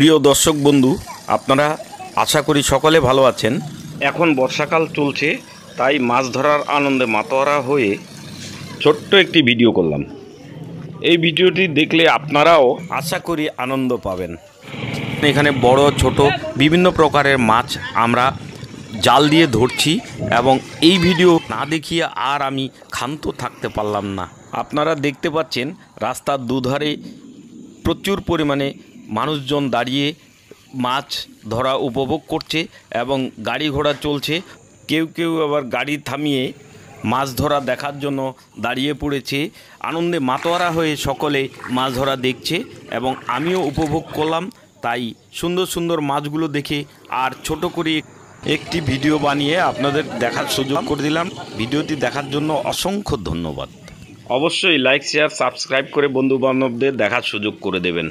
প্রিয় দর্শক বন্ধু আপনারা আশা করি সকলে ভালো আছেন। এখন বর্ষাকাল চলছে তাই মাছ ধরার আনন্দে মাতোয়ারা হয়ে ছোট্ট একটি ভিডিও করলাম। এই ভিডিওটি দেখলে আপনারাও আশা করি আনন্দ পাবেন। এখানে বড় ছোট বিভিন্ন প্রকারের মাছ আমরা জাল দিয়ে ধরছি এবং এই ভিডিও না দেখিয়ে আর আমি ক্ষান্ত থাকতে পারলাম না। আপনারা দেখতে পাচ্ছেন রাস্তার দুধারে প্রচুর পরিমাণে মানুষজন দাঁড়িয়ে মাছ ধরা উপভোগ করছে এবং গাড়ি ঘোড়া চলছে। কেউ কেউ আবার গাড়ি থামিয়ে মাছ ধরা দেখার জন্য দাঁড়িয়ে পড়েছে। আনন্দে মাতোয়ারা হয়ে সকলে মাছ ধরা দেখছে এবং আমিও উপভোগ করলাম। তাই সুন্দর সুন্দর মাছগুলো দেখে আর ছোট করে একটি ভিডিও বানিয়ে আপনাদের দেখার সুযোগ করে দিলাম। ভিডিওটি দেখার জন্য অসংখ্য ধন্যবাদ। অবশ্যই লাইক, শেয়ার, সাবস্ক্রাইব করে বন্ধু বান্ধবদের দেখার সুযোগ করে দেবেন।